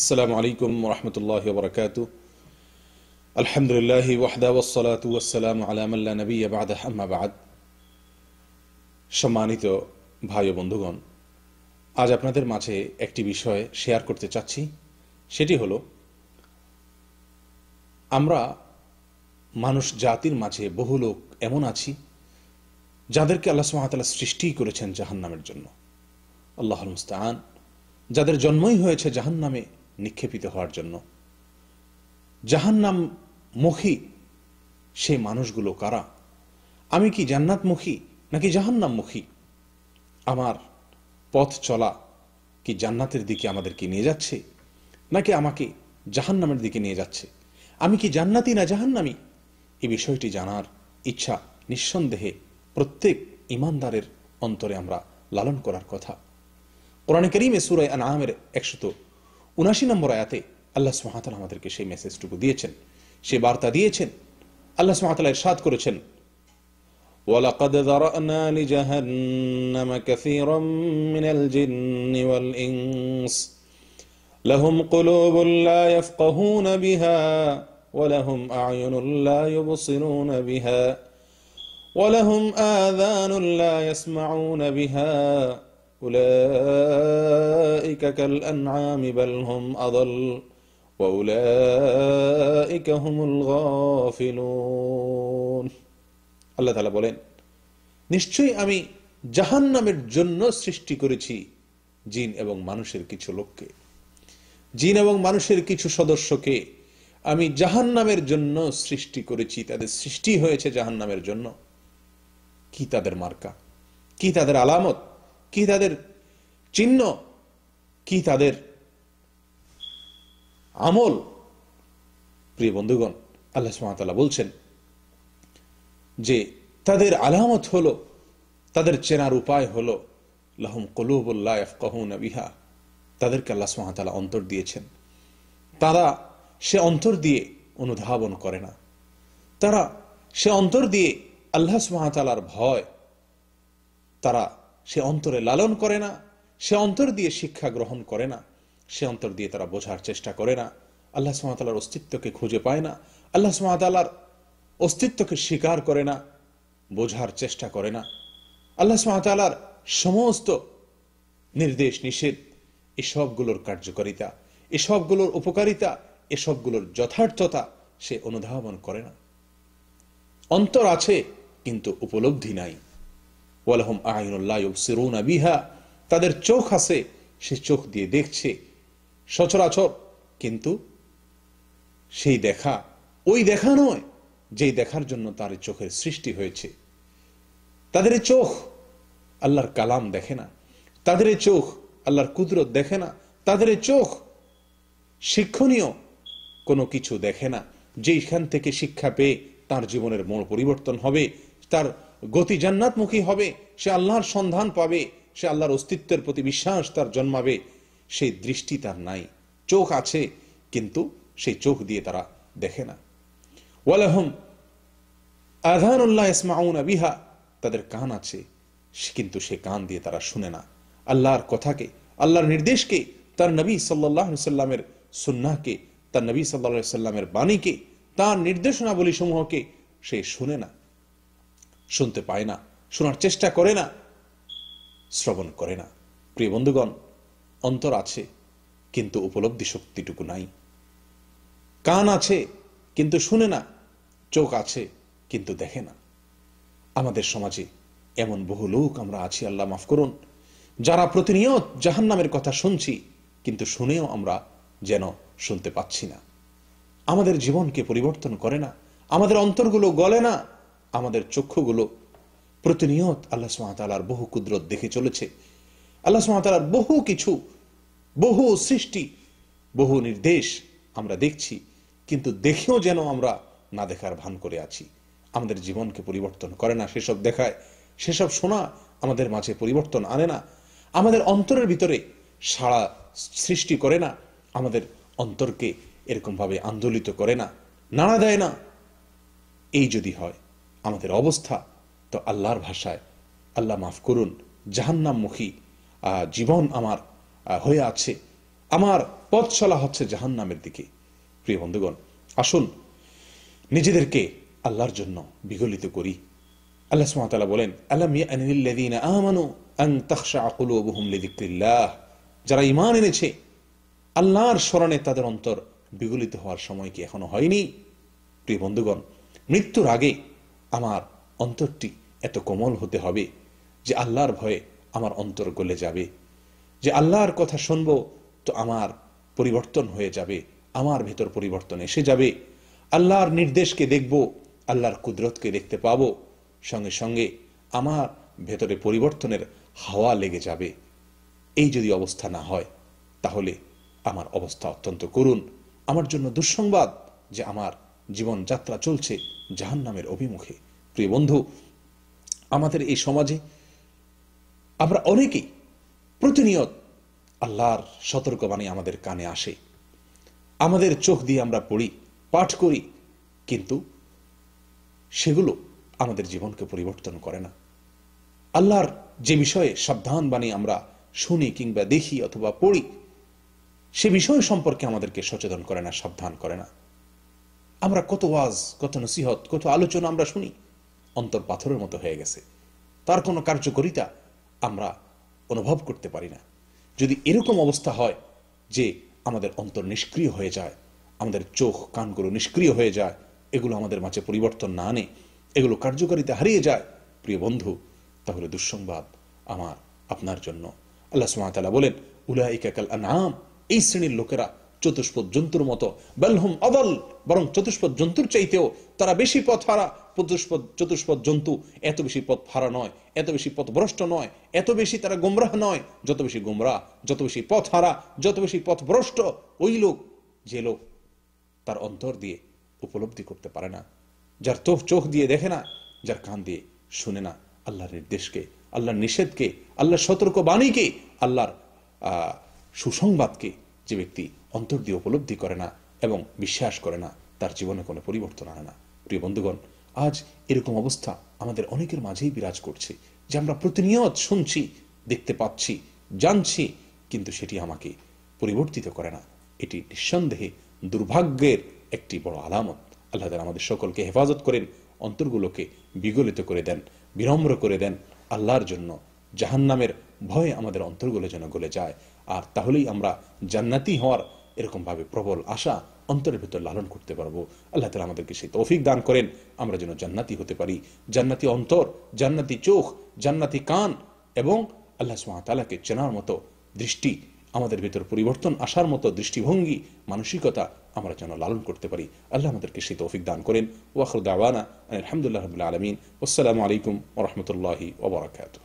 আসসালামু আলাইকুম রহমতুল্লাহ বরকাত আলহামদুলিল্লাহ ওয়াহদা ওসালাত ওয়াসালাম আলামাল্লা নবী আবাদ আহমাবাদ সম্মানিত ভাই বন্ধুগণ, আজ আপনাদের মাঝে একটি বিষয় শেয়ার করতে চাচ্ছি। সেটি হলো, আমরা মানুষ জাতির মাঝে বহু লোক এমন আছি, যাদেরকে আল্লাহ সুহামতাল্লাহ সৃষ্টি করেছেন জাহান্নামের জন্য। আল্লাহ মুস্তান যাদের জন্মই হয়েছে জাহান্নামে নিক্ষেপিত হওয়ার জন্য। জাহান্নাম মুখী সেই মানুষগুলো কারা? আমি কি জান্নাতমুখী নাকি জাহান্নামমুখী? আমার পথ চলা কি জান্নাতের দিকে আমাদেরকে নিয়ে যাচ্ছে নাকি আমাকে জাহান্নামের দিকে নিয়ে যাচ্ছে? আমি কি জান্নাতি না জাহান্নামি? এই বিষয়টি জানার ইচ্ছা নিঃসন্দেহে প্রত্যেক ইমানদারের অন্তরে আমরা লালন করার কথা। কোরআন করিমে সুরায় আনামের একশত উনাশি নম্বর আয়াতে আল্লাহ সুহাতাল আমাদেরকে সেই মেসেজটুকু দিয়েছেন সে বার্তা দিয়েছেন আল্লাহ সুহাতাল সাদ করেছেন ولقد ذرأنا لجهنم كثيرا من الجن والإنس لهم قلوب لا يفقهون بها ولهم أعين لا يبصرون بها ولهم آذان لا يسمعون بها أولئك كالأنعام بل هم أضل وأولئك هم الغافلون আল্লাহ তালা বলেন নিশ্চয়ই আমি জাহান্নামের জন্য সৃষ্টি করেছি জিন এবং মানুষের কিছু লোককে জিন এবং মানুষের কিছু সদস্যকে আমি জাহান্নামের জন্য সৃষ্টি করেছি তাদের সৃষ্টি হয়েছে জাহান্নামের জন্য কি তাদের মার্কা কি তাদের আলামত কি তাদের চিহ্ন? কি তাদের আমল? প্রিয় বন্ধুগণ, আল্লাহ সুমাতাল্লাহ বলছেন যে, তাদের আলামত হলো, তাদের চেনার উপায় হলো, লাহুম কলুবুল্লাহ বিহা। তাদেরকে আল্লাহ সুহাতালা অন্তর দিয়েছেন। তারা সে অন্তর দিয়ে অনুধাবন করে না। তারা সে অন্তর দিয়ে আল্লাহ সুহাতালার ভয়, তারা সে অন্তরে লালন করে না, সে অন্তর দিয়ে শিক্ষা গ্রহণ করে না, সে অন্তর দিয়ে তারা বোঝার চেষ্টা করে না। আল্লাহ সুমাতালার অস্তিত্বকে খুঁজে পায় না, আল্লাহ সুমাতালার অস্তিত্বকে স্বীকার করে না, বোঝার চেষ্টা করে না। আল্লাহ সুমাতালার সমস্ত নির্দেশ নিষেধ, এসবগুলোর কার্যকারিতা, এসবগুলোর উপকারিতা, এসবগুলোর যথার্থতা সে অনুধাবন করে না। অন্তর আছে, কিন্তু উপলব্ধি নাই। আইনুল্লাহ বিহা। তাদের চোখ আছে, সে চোখ দিয়ে দেখছে, সচরাচর। কিন্তু সেই দেখা ওই দেখা নয়, যেই দেখার জন্য তার চোখের সৃষ্টি হয়েছে। তাদের চোখ আল্লাহর কালাম দেখে না। তাদের চোখ আল্লাহর কুদরত দেখে না। তাদের চোখ শিক্ষণীয় কোনো কিছু দেখে না। যেইখান থেকে শিক্ষা পেয়ে তার জীবনের মোড় পরিবর্তন হবে, তার গতি জান্নাতমুখী হবে, সে আল্লাহর সন্ধান পাবে, সে আল্লাহর অস্তিত্বের প্রতি বিশ্বাস তার জন্মাবে। সেই দৃষ্টি তার নাই, চোখ আছে, কিন্তু সেই চোখ দিয়ে তারা দেখে না। ওয়ালাহম আধানুল্লাহ ইসমাউন বিহা, তাদের কান আছে কিন্তু সে কান দিয়ে তারা শুনে না। আল্লাহর কথাকে, আল্লাহর নির্দেশকে, তার নবী সাল্লাহ সাল্লামের সুন্নাহকে, তার নবী সাল্লা সাল্লামের বাণীকে, তার নির্দেশনাবলী সমূহকে সে শুনে না। শুনতে পায় না, শোনার চেষ্টা করে না, শ্রবণ করে না। প্রিয় বন্ধুগণ, অন্তর আছে, কিন্তু উপলব্ধি শক্তিটুকু নাই। কান আছে, কিন্তু শুনে না, চোখ আছে, কিন্তু দেখে না। আমাদের সমাজে এমন বহু লোক আমরা আছি, আল্লাহ মাফ করুন, যারা প্রতিনিয়ত জাহান নামের কথা শুনছি, কিন্তু শুনেও আমরা যেন শুনতে পাচ্ছি না। আমাদের জীবনকে পরিবর্তন করে না, আমাদের অন্তরগুলো গলে না আমাদের চক্ষুগুলো প্রতিনিয়ত আল্লাহ সুমাতালার বহু কুদরত দেখে চলেছে। আল্লাহ সুমাতালার বহু কিছু, বহু সৃষ্টি, বহু নির্দেশ আমরা দেখছি, কিন্তু দেখেও যেন আমরা না দেখার ভান করে আছি। আমাদের জীবনকে পরিবর্তন করে না, সেসব দেখায়, সেসব শোনা আমাদের মাঝে পরিবর্তন আনে না। আমাদের অন্তরের ভিতরে সাড়া সৃষ্টি করে না, আমাদের অন্তরকে এরকমভাবে আন্দোলিত করে না, নাড়া দেয় না। এই যদি হয় আমাদের অবস্থা তো আল্লাহর ভাষায়। আল্লাহ মাফ করুন জাহান্নামমুখী জীবন আমার হয়ে আছে। আমার পথ চলা হচ্ছে জাহান্নামের দিকে। প্রিয় বন্ধুগণ, আসুন, নিজেদেরকে আল্লাহর জন্য বিগলিত করি। আল্লাহ সুবহানাহু বলেন কুলুবুহুম যারা ইমান এনেছে, আল্লাহর স্মরণে তাদের অন্তর বিগলিত হওয়ার সময় কি এখনও হয়নি? প্রিয় বন্ধুগণ, মৃত্যুর আগে আমার অন্তরটি এত কোমল হতে হবে যে আল্লাহর ভয়ে আমার অন্তর গলে যাবে। যে আল্লাহর কথা শুনব তো আমার পরিবর্তন হয়ে যাবে, আমার ভেতর পরিবর্তন এসে যাবে। আল্লাহর নির্দেশকে দেখব, আল্লাহর কুদরতকে দেখতে পাব। সঙ্গে সঙ্গে আমার ভেতরে পরিবর্তনের হাওয়া লেগে যাবে। এই যদি অবস্থা না হয়, তাহলে আমার অবস্থা অত্যন্ত করুণ। আমার জন্য দুঃসংবাদ যে আমার জীবন যাত্রা চলছে জাহান্নামের অভিমুখে। প্রিয় বন্ধু, আমাদের এই সমাজে আমরা অনেকেই প্রতিনিয়ত আল্লাহর সতর্কবাণী আমাদের কানে আসে। আমাদের চোখ দিয়ে আমরা পড়ি, পাঠ করি, কিন্তু সেগুলো আমাদের জীবনকে পরিবর্তন করে না। আল্লাহর যে বিষয়ে সাবধান বাণী আমরা শুনি কিংবা দেখি অথবা পড়ি, সে বিষয় সম্পর্কে আমাদেরকে সচেতন করে না, সাবধান করে না। আমরা কত ওয়াজ, কত নসিহত, কত আলোচনা আমরা শুনি, অন্তর পাথরের মতো হয়ে গেছে। তার কোনো কার্যকরিতা আমরা অনুভব করতে পারি না। যদি এরকম অবস্থা হয় যে আমাদের অন্তর নিষ্ক্রিয় হয়ে যায়, আমাদের চোখ, কানগুলো নিষ্ক্রিয় হয়ে যায়, এগুলো আমাদের মাঝে পরিবর্তন না আনে, এগুলো কার্যকারিতা হারিয়ে যায়, প্রিয় বন্ধু, তাহলে দুঃসংবাদ আমার, আপনার জন্য। আল্লাহ সুমাতালা বলেন উলাইকাকাল আনাম এই শ্রেণির লোকেরা চতুষ্পদ জন্তুর মতো। বেলহুম অদল বরং চতুষ্পদ জন্তুর চাইতেও তারা বেশি পথ হারা। চতুষ্পদ চতুষ্পদ জন্তু এত বেশি পথ হারা নয়, এত বেশি পথ ভ্রষ্ট নয়, এত বেশি তারা গোমরাহ নয়। যত বেশি গোমরাহ যত বেশি পথ হারা, যত বেশি পথ ভ্রষ্ট, ওই লোক, যে লোক তার অন্তর দিয়ে উপলব্ধি করতে পারে না। যার তোফ চোখ দিয়ে দেখে না, যার কান দিয়ে শুনে না, আল্লাহর নির্দেশকে, আল্লাহর নিষেধকে, আল্লাহর সতর্ক বাণীকে আল্লাহর সুসংবাদকে যে ব্যক্তি অন্তর দিয়ে উপলব্ধি করে না এবং বিশ্বাস করে না, তার জীবনে কোনো পরিবর্তন আনে না। প্রিয় বন্ধুগণ, আজ এরকম অবস্থা আমাদের অনেকের মাঝেই বিরাজ করছে, যে আমরা প্রতিনিয়ত শুনছি, দেখতে পাচ্ছি, জানছি, কিন্তু সেটি আমাকে পরিবর্তিত করে না। এটি নিঃসন্দেহে দুর্ভাগ্যের একটি বড় আলামত। আল্লাহ তালা আমাদের সকলকে হেফাজত করেন, অন্তরগুলোকে বিগলিত করে দেন, বিনম্র করে দেন, আল্লাহর জন্য। জাহান্নামের ভয়ে আমাদের অন্তরগুলো যেন গলে যায়। আর তাহলেই আমরা জান্নাতি হওয়ার এরকমভাবে প্রবল আশা অন্তরের ভেতর লালন করতে পারব। আল্লাহ তালা আমাদেরকে সেই তৌফিক দান করেন, আমরা যেন জান্নাতি হতে পারি। জান্নাতি অন্তর, জান্নাতি চোখ, জান্নাতি কান এবং আল্লাহ সুমাতালাকে চেনার মতো দৃষ্টি, আমাদের ভেতর পরিবর্তন আসার মতো দৃষ্টিভঙ্গি, মানসিকতা আমরা যেন লালন করতে পারি। আল্লাহ আমাদেরকে সেই তৌফিক দান করেন। ওয়াখরুদ্দাওয়ানা আলহামদুলিল্লাহ রবিল্লা আলমিন। আসসালামু আলাইকুম ওরহমতুল্লাহি ওবরাকাতু